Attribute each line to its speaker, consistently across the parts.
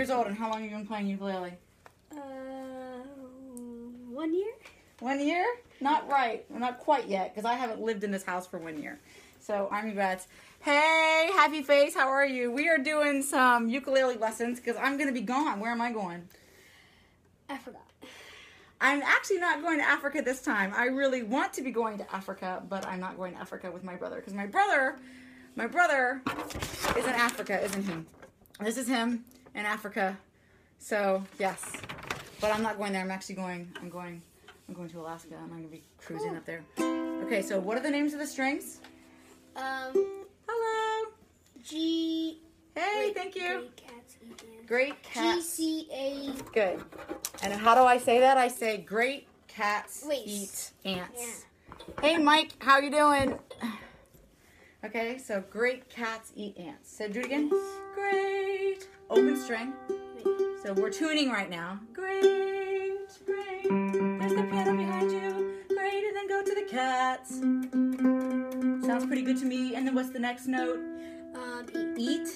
Speaker 1: years old and how long have you been playing ukulele?
Speaker 2: Uh, one year.
Speaker 1: One year? Not right. Well, not quite yet, because I haven't lived in this house for one year. So, Army Bats. Hey, happy face. How are you? We are doing some ukulele lessons because I'm going to be gone. Where am I going?
Speaker 2: I forgot.
Speaker 1: I'm actually not going to Africa this time. I really want to be going to Africa, but I'm not going to Africa with my brother because my brother, my brother is in Africa, isn't he? This is him in Africa. So, yes. But I'm not going there. I'm actually going I'm going I'm going to Alaska I'm going to be cruising
Speaker 2: Cool.
Speaker 1: up there. Okay, so what are the names of the strings?
Speaker 2: Um,
Speaker 1: Hello.
Speaker 2: G.
Speaker 1: Hey, thank you.
Speaker 2: Great cats eat ants.
Speaker 1: Great cats.
Speaker 2: C A.
Speaker 1: Good. And how do I say that? I say great cats
Speaker 2: Wait.
Speaker 1: eat ants.
Speaker 2: Yeah.
Speaker 1: Hey Mike, how you doing? Okay, so great cats eat ants. So do it again. Great. Open string. So we're tuning right now. Great, great. There's the piano behind you. Great, and then go to the cats. Sounds pretty good to me. And then what's the next note?
Speaker 2: Um.
Speaker 1: Eat.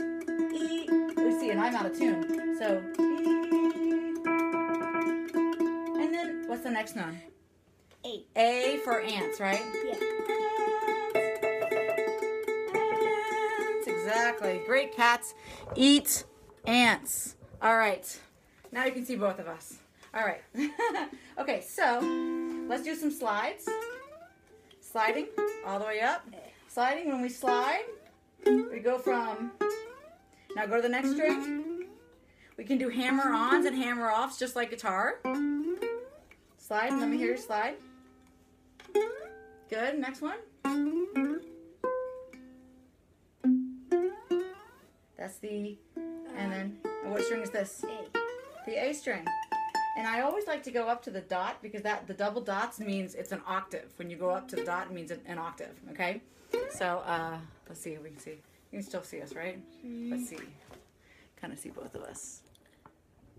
Speaker 1: Eat. Let's see, and I'm out of tune. So eat. And then what's the next one?
Speaker 2: A.
Speaker 1: A for ants, right?
Speaker 2: Yeah.
Speaker 1: Exactly. Great cats eat ants. All right. Now you can see both of us. All right. okay, so let's do some slides. Sliding all the way up. Sliding, when we slide, we go from. Now go to the next string. We can do hammer ons and hammer offs just like guitar. Slide, let me hear you slide. Good, next one. That's the, and then, and what string is this?
Speaker 2: A.
Speaker 1: The A string. And I always like to go up to the dot because that the double dots means it's an octave. When you go up to the dot, it means an, an octave. Okay. So uh, let's see if we can see. You can still see us, right? Let's see. Kind of see both of us.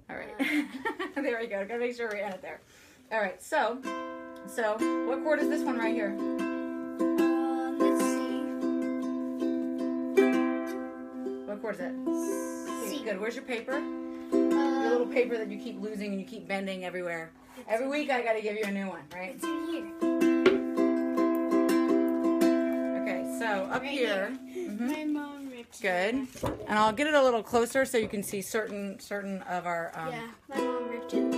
Speaker 1: All right. there we go. Gotta make sure we're end it there. All right. So, so what chord is this one right here? What is it?
Speaker 2: C.
Speaker 1: Good. Where's your paper? Your little
Speaker 2: Um,
Speaker 1: paper that you keep losing and you keep bending everywhere. Every week I gotta give you a new one, right?
Speaker 2: it's in here.
Speaker 1: Okay, so up
Speaker 2: Right
Speaker 1: here,
Speaker 2: here.
Speaker 1: mhm,
Speaker 2: My mom ripped.
Speaker 1: good, and I'll get it a little closer so you can see certain certain of our. Um,
Speaker 2: Yeah, my mom ripped it.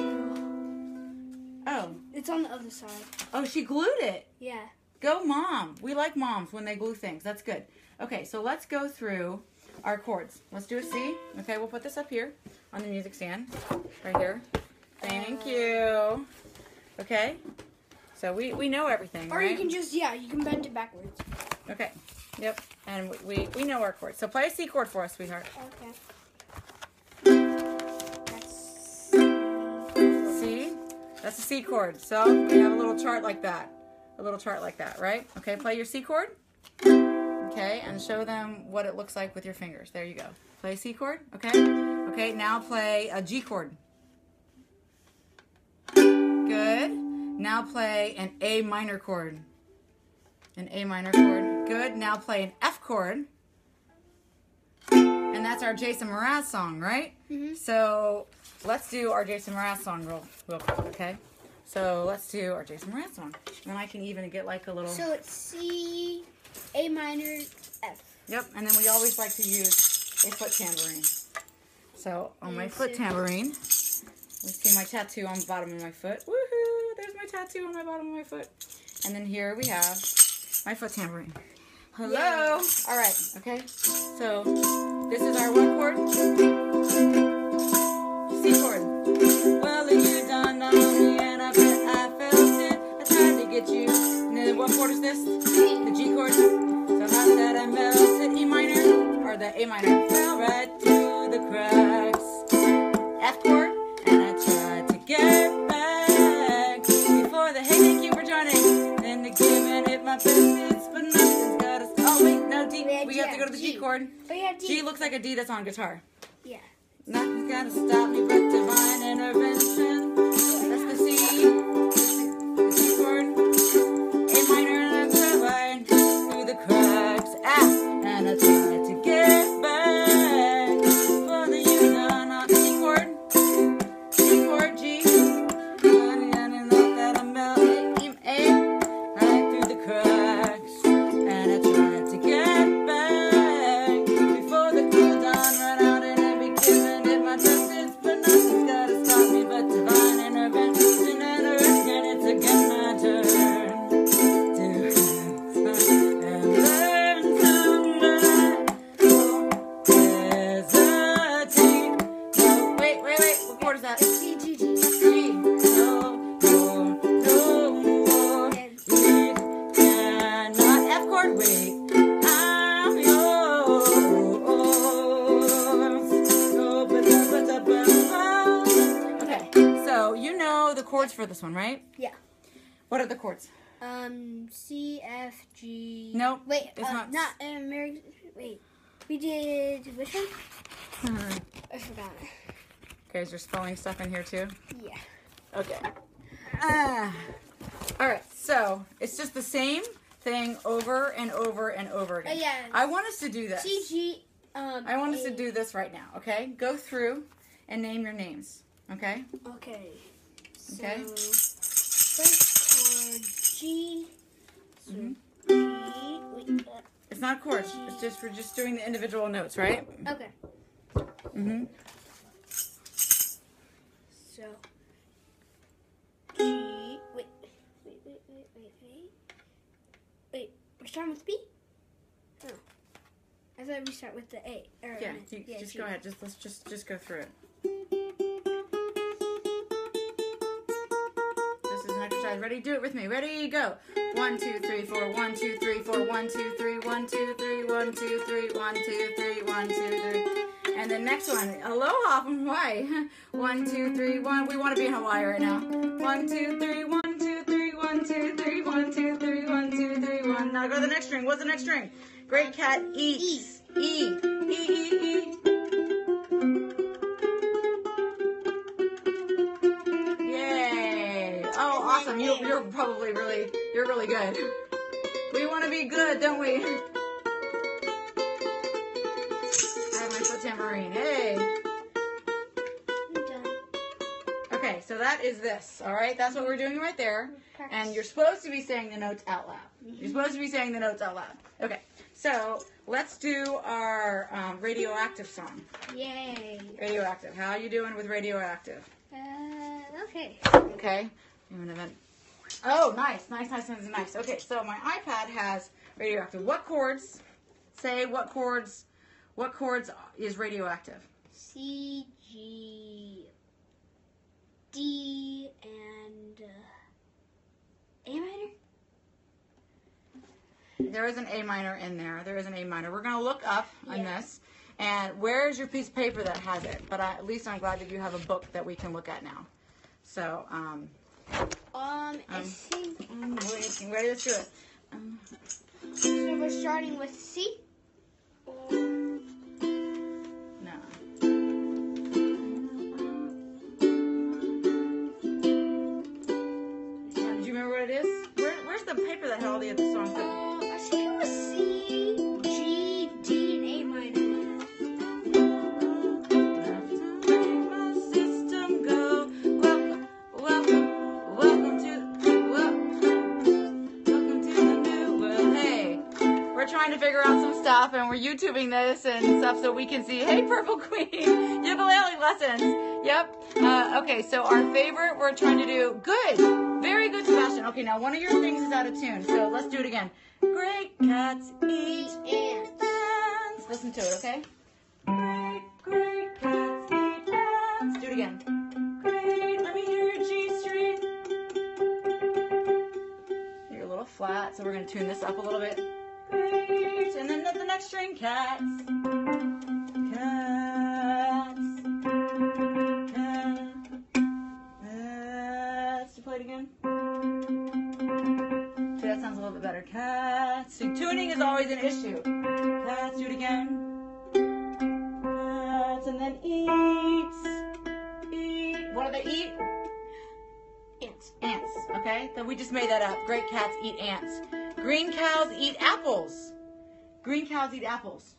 Speaker 1: Oh,
Speaker 2: It's on the other side.
Speaker 1: oh, she glued it.
Speaker 2: Yeah.
Speaker 1: Go, mom. We like moms when they glue things. That's good. Okay, so let's go through our chords. Let's do a C. Okay, we'll put this up here on the music stand, right here. Thank you. Okay, so we we know everything,
Speaker 2: Or
Speaker 1: right?
Speaker 2: you can just yeah, you can bend it backwards.
Speaker 1: Okay. Yep. And we, we, know our chords. So play a C chord for us, sweetheart.
Speaker 2: Okay. That's
Speaker 1: C. That's a C chord. So we have a little chart like that. A little chart like that, right? Okay, play your C chord. Okay, and show them what it looks like with your fingers. There you go. Play a C chord, okay? Okay, now play a G chord. Good. Now play an A minor chord. An A minor chord. Good. Now play an F chord. And that's our Jason Mraz song, right?
Speaker 2: Mhm.
Speaker 1: So let's do our Jason Mraz song real, real quick, okay? So let's do our Jason Mraz song. And I can even get like a little.
Speaker 2: so it's C, A minor, F.
Speaker 1: Yep, and then we always like to use a foot tambourine. So on my foot tambourine, we see my tattoo on the bottom of my foot. Woohoo! There's my tattoo on my bottom of my foot. And then here we have my foot tambourine. Hello.
Speaker 2: Yay.
Speaker 1: All right. Okay. So this is our one chord. What chord is this? The G chord. So how that I melted E minor or the A minor fell right through the cracks. F chord, and I tried to get back before the hey thank you for joining. Then the giving it my best, it's but nothing's got us. Oh wait, no D. We have to go to the G
Speaker 2: G.
Speaker 1: chord.
Speaker 2: But yeah, D.
Speaker 1: G looks like a D that's on guitar.
Speaker 2: yeah.
Speaker 1: Nothing's gonna stop me but divine intervention. Chords for this one, right?
Speaker 2: Yeah.
Speaker 1: What are the chords?
Speaker 2: Um, C F G.
Speaker 1: Nope,
Speaker 2: Wait,
Speaker 1: it's
Speaker 2: uh,
Speaker 1: not-
Speaker 2: not American. Wait, we did which one? I forgot.
Speaker 1: Okay, is there spelling stuff in here too?
Speaker 2: Yeah.
Speaker 1: Okay. Ah. All right, so it's just the same thing over and over and over again.
Speaker 2: Oh, yeah.
Speaker 1: I want us to do this.
Speaker 2: C G. Um.
Speaker 1: I want us to do this right now, okay? Go through and name your names, okay?
Speaker 2: Okay. So,
Speaker 1: Okay.
Speaker 2: First chord G. So
Speaker 1: Mhm.
Speaker 2: G. Wait. Uh,
Speaker 1: It's not chords. It's just we're just doing the individual notes, right?
Speaker 2: okay.
Speaker 1: Mm-hmm.
Speaker 2: So G. Wait. Wait. Wait. Wait. Wait. Wait. Wait. We're starting with B. Oh. I thought we start with the A. Or,
Speaker 1: Yeah, you, just
Speaker 2: G.
Speaker 1: go ahead. Just let's just just go through it. Exercise. Ready? Do it with me. Ready? Go. One, two, three, four. One, two, three, four. One, two, three. One, two, three. One, two, three. One, two, three. One, two, three. And the next one, aloha from Hawaii. One, two, three, one. We want to be in Hawaii right now. One, two, three, one, two, three, one, two, three, one, two, three, one, two, three, one. Now go to the next string. What's the next string? Great cat eats. E. E, E, E. you're really good. We want to be good, don't we? I have my foot tambourine. Hey. Okay, so that is this. All right, that's what we're doing right there. And you're supposed to be saying the notes out loud. You're supposed to be saying the notes out loud. Okay, so let's do our um, radioactive song.
Speaker 2: Yay.
Speaker 1: Radioactive. How are you doing with radioactive?
Speaker 2: Uh. Okay.
Speaker 1: Okay. I'm gonna then- Oh, nice, nice, nice, nice, nice. Okay, so my iPad has radioactive. What chords? Say what chords? What chords is radioactive?
Speaker 2: C G D and uh, A minor.
Speaker 1: There is an A minor in there. There is an A minor. We're gonna look up on
Speaker 2: Yeah.
Speaker 1: this. And where is your piece of paper that has it? But I, at least I'm glad that you have a book that we can look at now. So, um,
Speaker 2: Um, I
Speaker 1: Um,
Speaker 2: think
Speaker 1: I'm waiting. Ready? Let's do it. Um,
Speaker 2: so. We're starting with C.
Speaker 1: no. Do you remember what it is? Where, where's the paper that had all the other songs? Stuff, and we're YouTubing this and stuff so we can see. Hey, Purple Queen, ukulele lessons. Yep. Uh, okay, so our favorite, we're trying to do good, very good, Sebastian. Okay, now one of your things is out of tune, so let's do it again. Great cats eat ants. Listen to it, okay? Great, great cats eat ants. Do it again. Great, let me hear your G string. You're a little flat, so we're gonna tune this up a little bit. Then the next string, cats. Cats. Cats. To play it again. Okay, that sounds a little bit better. Cats. See, tuning is always an issue. Cats, do it again. Cats, and then eats. Eat. What do they eat?
Speaker 2: ants.
Speaker 1: Ants. Okay? Then we just made that up. Great cats eat ants. Green cows eat apples. Green cows eat apples.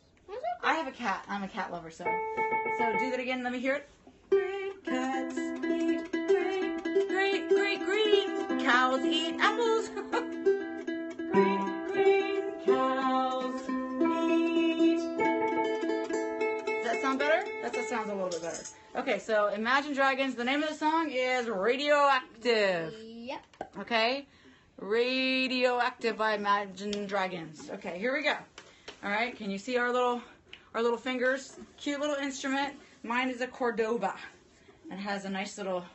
Speaker 1: I have a cat. I'm a cat lover, so so do that again. Let me hear it. Great cats eat great, great, great green cows eat apples. great green cows eat. Does that sound better? That just sounds a little bit better. Okay, so Imagine Dragons. The name of the song is Radioactive.
Speaker 2: Yep.
Speaker 1: Okay? Radioactive by Imagine Dragons. Okay, here we go. All right, can you see our little our little fingers? Cute little instrument. Mine is a Cordoba. and has a nice little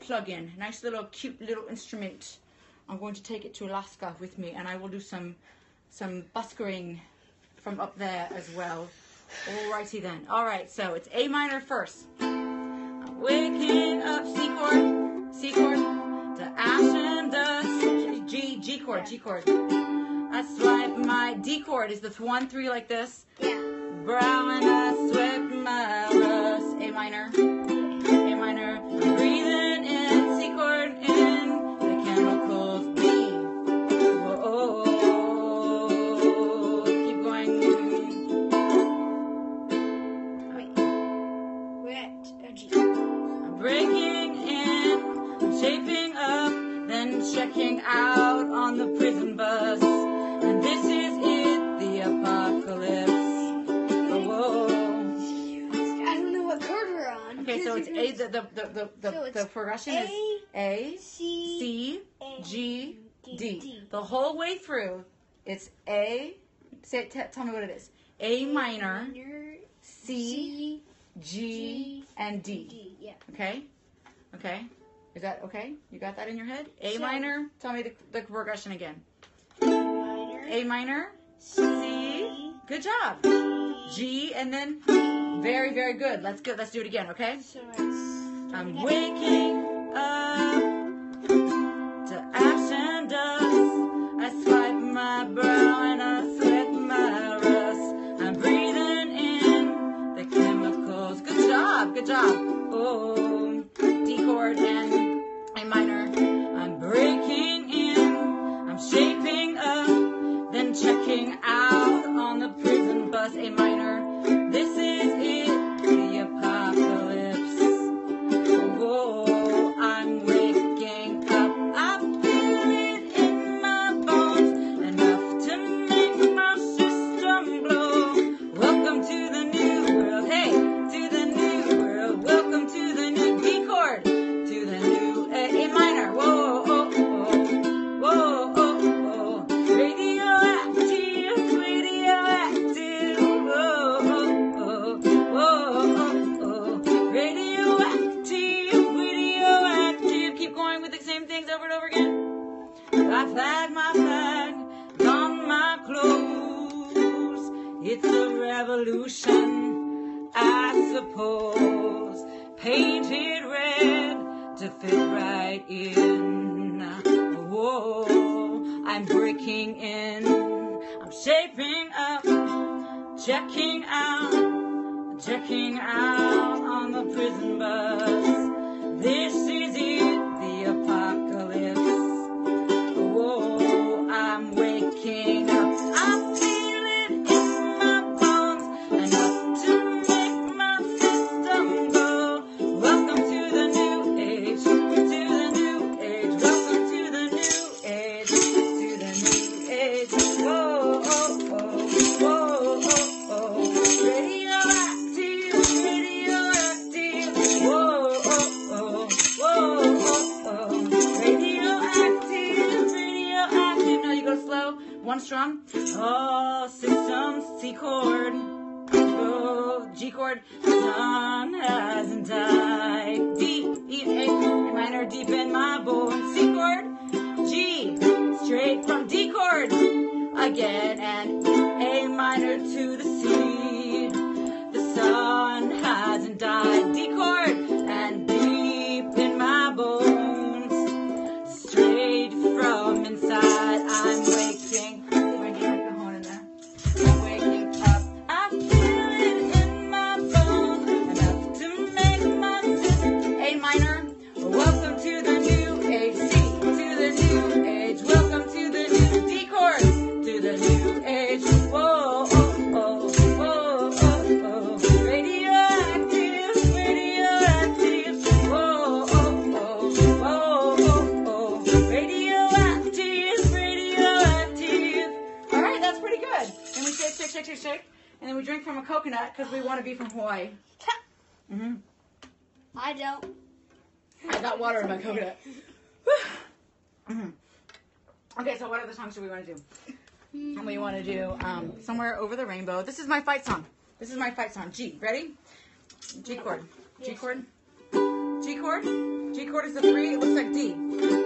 Speaker 1: plug-in, nice little cute little instrument. I'm going to take it to Alaska with me, and I will do some some buskering from up there as well. Alrighty then. All right, so it's A minor first. I'm waking up, C chord, C chord, to ash G, chord, G chord. I swipe my D chord is this one three like this.
Speaker 2: Yeah.
Speaker 1: Brow and I sweat my rust. A minor, A minor. Breathing in C chord in the chemicals B. Whoa, keep going.
Speaker 2: Wait. We're at G.
Speaker 1: I'm breaking in, I'm shaping up, then checking out Okay, so it's A, the, the, the, the, the,
Speaker 2: it's
Speaker 1: progression is
Speaker 2: A, C,
Speaker 1: C,
Speaker 2: A,
Speaker 1: G,
Speaker 2: D,
Speaker 1: D. The whole way through, it's A, say, t- tell me what it is. A minor,
Speaker 2: minor,
Speaker 1: C,
Speaker 2: C,
Speaker 1: G,
Speaker 2: G,
Speaker 1: and D.
Speaker 2: D. Yeah.
Speaker 1: Okay? Okay? Is that okay? You got that in your head? A
Speaker 2: So-
Speaker 1: minor, tell me the, the progression again.
Speaker 2: Minor,
Speaker 1: A minor,
Speaker 2: C,
Speaker 1: C, good job. G, and then very, very good. Let's go. Let's do it again, okay?
Speaker 2: It's.
Speaker 1: I'm waking up to ash and dust. I swipe my brow and I sweat my rust. I'm breathing in the chemicals. Good job, good job. Oh, D chord and A minor. I'm breaking in. I'm shaping up, then checking out shaping up, checking out, checking out on the prison bus. This Again, and A minor to the from a coconut because we want to be from Hawaii. Mm-hmm.
Speaker 2: I don't.
Speaker 1: I got water in my coconut. hmm Okay, so what other songs do we want to do? And we want to do um, Somewhere Over the Rainbow. This is my fight song. This is my fight song. G. Ready? G chord. G chord. G chord. G chord is the three. It looks like D.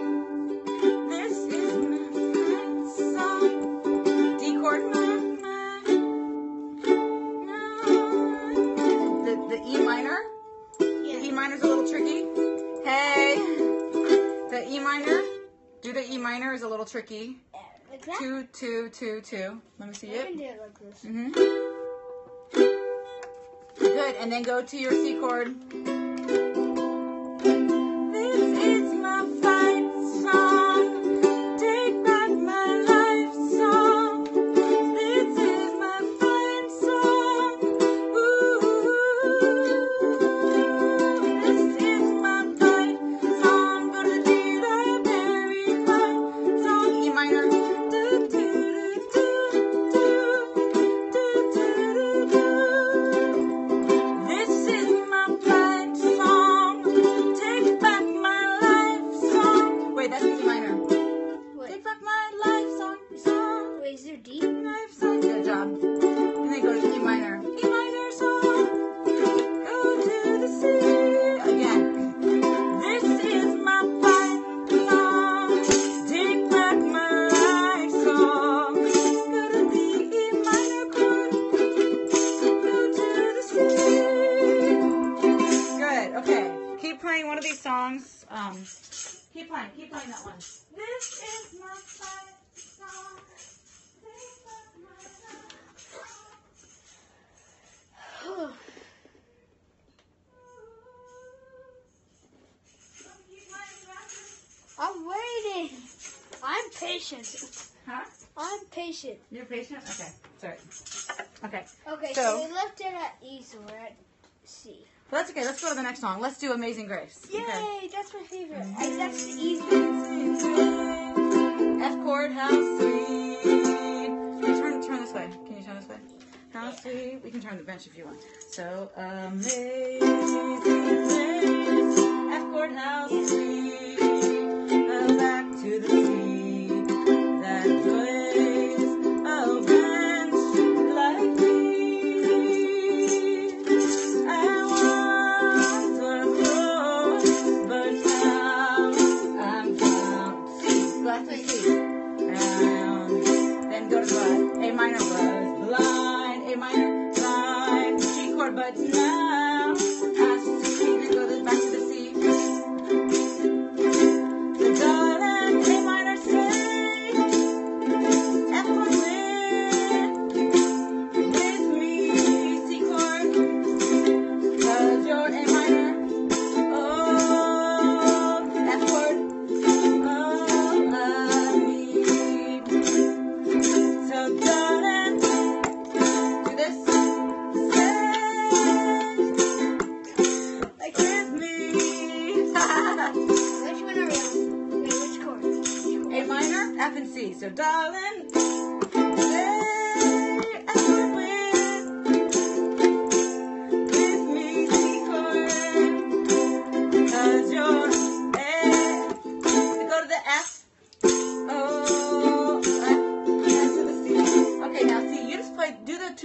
Speaker 1: tricky.
Speaker 2: Like that?
Speaker 1: Two, two, two, two. Let me see
Speaker 2: I can do it like this.
Speaker 1: Mm-hmm. Good. And then go to your C chord.
Speaker 2: I'm waiting. I'm patient.
Speaker 1: Huh?
Speaker 2: I'm patient.
Speaker 1: You're patient? Okay. Sorry. Okay.
Speaker 2: Okay,
Speaker 1: So-
Speaker 2: so, we left it at E, so we're at C.
Speaker 1: Well, that's okay. Let's go to the next song. Let's do Amazing Grace.
Speaker 2: Yay,
Speaker 1: Okay.
Speaker 2: that's my favorite. Mm-hmm. I, that's the E easiest.
Speaker 1: F chord, how sweet. Turn, turn this way? Can you turn this way? How sweet. We can turn the bench if you want. So, amazing grace. F chord, how sweet. Back to the minor blind. G chord, but now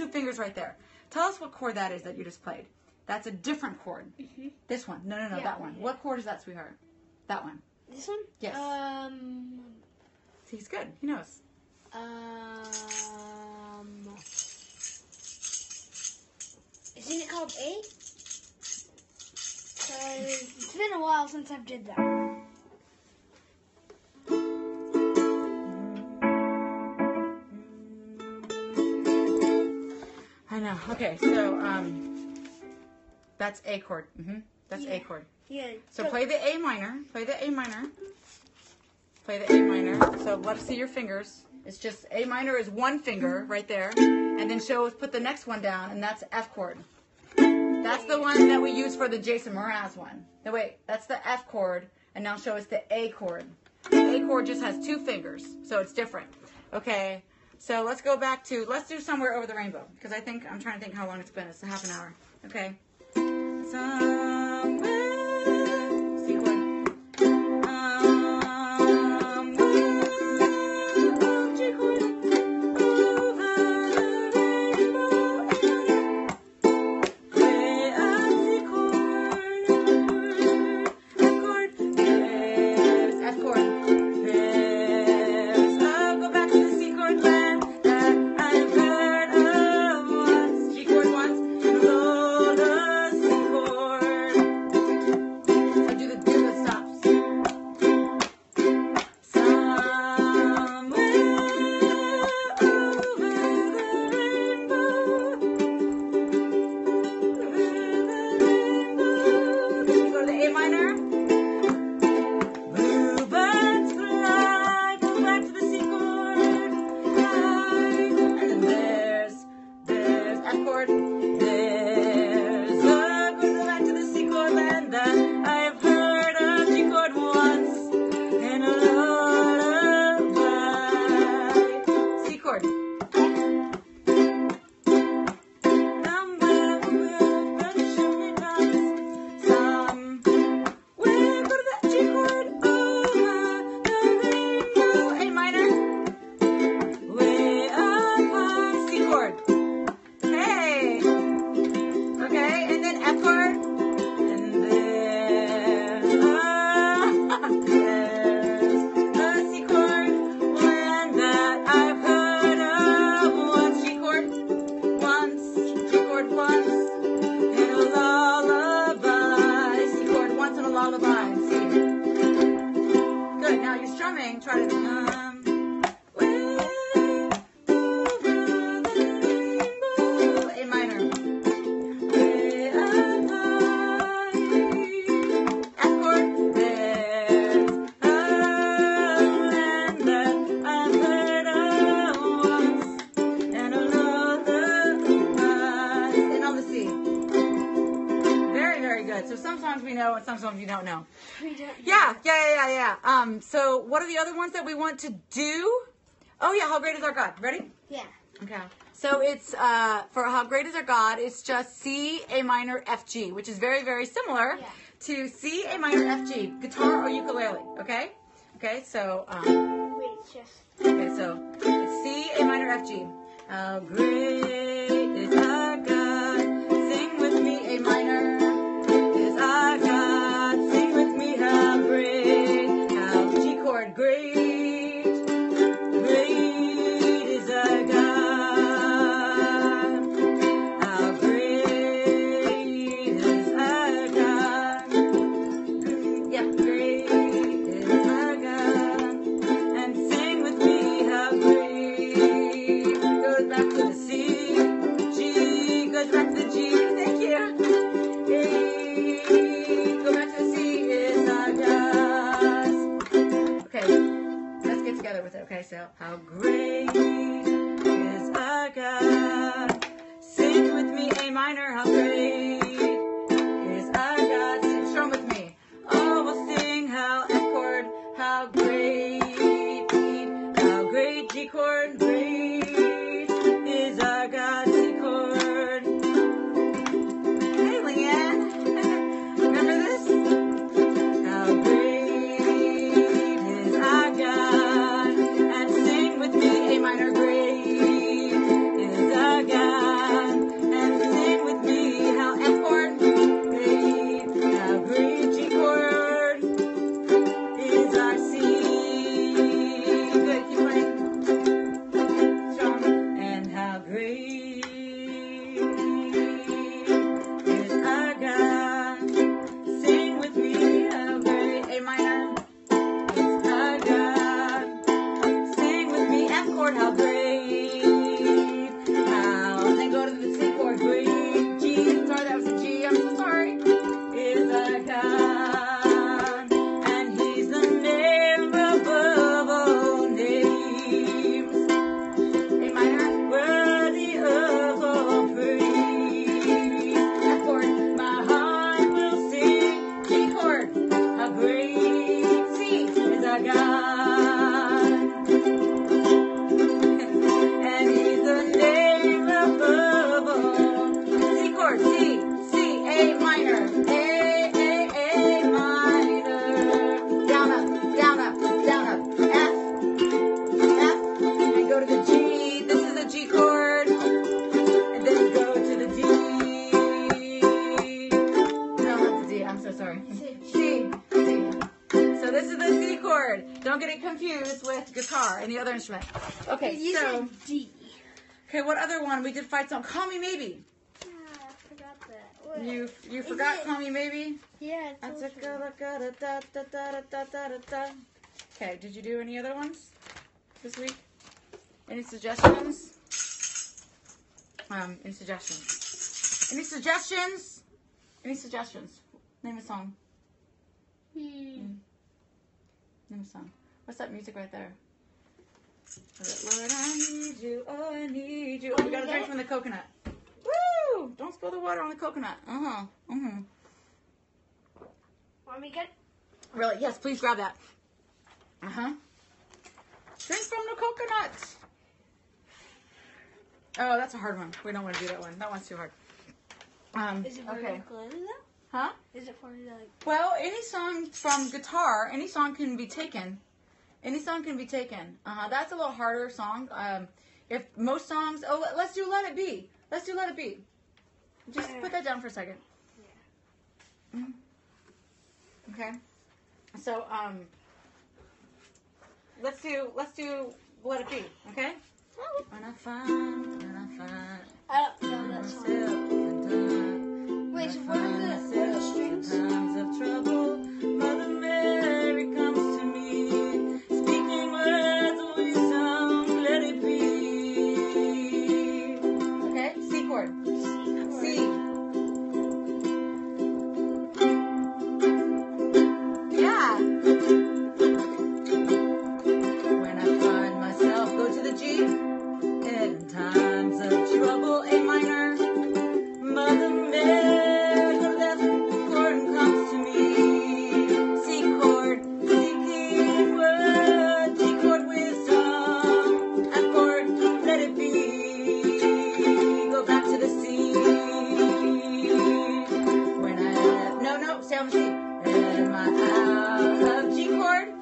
Speaker 1: two fingers right there. Tell us what chord that is that you just played. That's a different chord. This one. No, no, no,
Speaker 2: Yeah,
Speaker 1: that one.
Speaker 2: yeah.
Speaker 1: What chord is that, sweetheart? That one.
Speaker 2: This one?
Speaker 1: Yes.
Speaker 2: Um.
Speaker 1: See, he's good. He knows.
Speaker 2: Um. Isn't it called A? it's been a while since I've did that.
Speaker 1: Know. Okay, so um, that's A chord. hmm That's A chord.
Speaker 2: Yeah.
Speaker 1: So play the A minor. Play the A minor. Play the A minor. So let's see your fingers. It's just A minor is one finger right there, and then show us put the next one down, and that's F chord. That's the one that we use for the Jason Mraz one. No wait, that's the F chord, and now show us the A chord. The A chord just has two fingers, so it's different. Okay, so let's go back to let's do somewhere over the rainbow because I think I'm trying to think how long it's been. It's a half an hour. Okay. coming. Try to. Uh... other ones that we want to do? Oh yeah, how great is our God? Ready?
Speaker 2: Yeah.
Speaker 1: Okay. So it's uh, for how great is our God? It's just C A minor F G, which is very very similar
Speaker 2: yeah.
Speaker 1: to C A minor F G, guitar or ukulele. Okay. Okay. So. Um,
Speaker 2: Wait, just.
Speaker 1: Okay, so it's C A minor F G. How great is our We did fight song. Call me maybe.
Speaker 2: I forgot that.
Speaker 1: You you
Speaker 2: Is
Speaker 1: forgot
Speaker 2: it?
Speaker 1: call me maybe?
Speaker 2: Yeah,
Speaker 1: That's a da, da, da, da, da, da, da, da. Okay, did you do any other ones this week? Any suggestions? Um, any suggestions? Any suggestions? Any suggestions? Name a song.
Speaker 2: Hmm. Mm.
Speaker 1: Name a song. What's that music right there? Lord, I need you. Oh, I need you. Oh, we gotta drink from the coconut. Woo! Don't spill the water on the coconut. Uh huh. Uh huh.
Speaker 2: Want me good?
Speaker 1: Really? Yes, please grab that. Uh huh. Drink from the coconut. Oh, that's a hard one. We don't want to do that one. That one's too hard. Um,
Speaker 2: Is it for
Speaker 1: okay.
Speaker 2: ukulele though?
Speaker 1: Huh?
Speaker 2: Is it for like?
Speaker 1: Well, any song from guitar, any song can be taken. Any song can be taken. Uh, huh. that's a little harder song. Um, if most songs, oh, let- let's do "Let It Be." Let's do "Let It Be." Just put that down for a second. Mhm. Okay. So, um, let's do let's do "Let It Be." Okay. When I find, when I find
Speaker 2: I don't know that song.
Speaker 1: myself in
Speaker 2: Wait, what are the, what are the
Speaker 1: myself
Speaker 2: strings?
Speaker 1: times of trouble. The C. Am I out of G chord?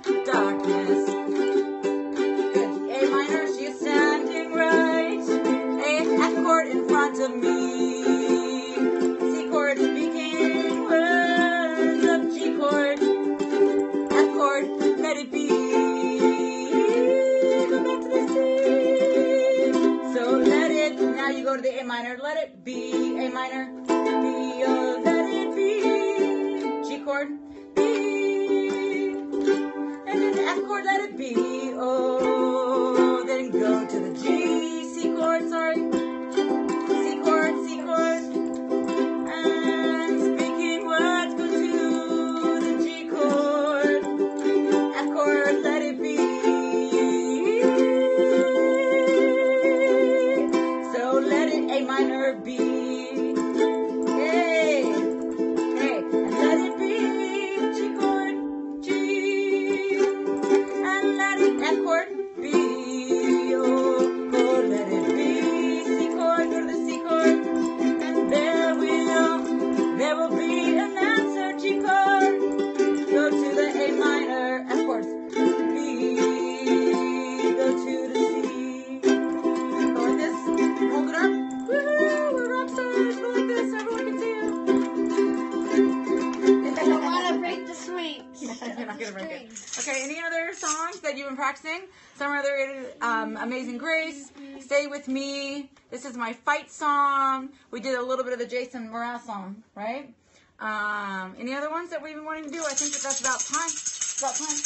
Speaker 1: The Jason Mraz song, right? Um, any other ones that we've been wanting to do? I think that that's about time. It's about time.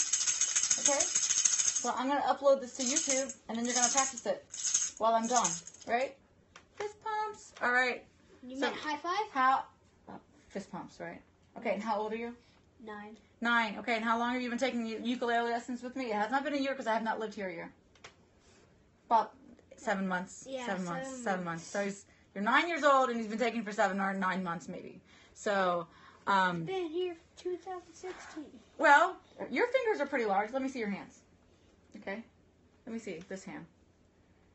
Speaker 1: Okay? So I'm gonna upload this to YouTube and then you're gonna practice it while I'm gone, right? Fist pumps. All right.
Speaker 2: You
Speaker 1: So-
Speaker 2: high five?
Speaker 1: How? Oh, fist pumps, right? Okay, and how old are you?
Speaker 2: Nine.
Speaker 1: Nine. Okay, and how long have you been taking ukulele lessons with me? It has not been a year because I have not lived here a year. About seven months.
Speaker 2: Yeah,
Speaker 1: seven months.
Speaker 2: seven
Speaker 1: Seven months.
Speaker 2: months.
Speaker 1: So he's you're nine years old and he's been taking for seven or nine months maybe. So, um,
Speaker 2: Been here 2016.
Speaker 1: well, your fingers are pretty large. Let me see your hands. Okay, let me see this hand.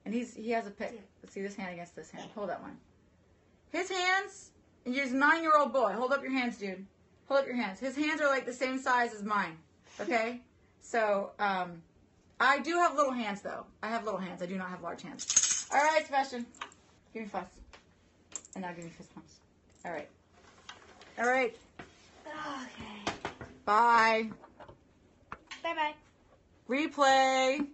Speaker 1: And he's he has a pick. Let's see this hand against this hand. Hold that one. His hands. and He's a nine-year-old boy. Hold up your hands, dude. Hold up your hands. His hands are like the same size as mine. Okay, so um, I do have little hands though. I have little hands. I do not have large hands. All right, Sebastian, give me fuss, and now give me fist pumps. All right. All right.
Speaker 2: Okay.
Speaker 1: Bye.
Speaker 2: Bye bye.
Speaker 1: Replay.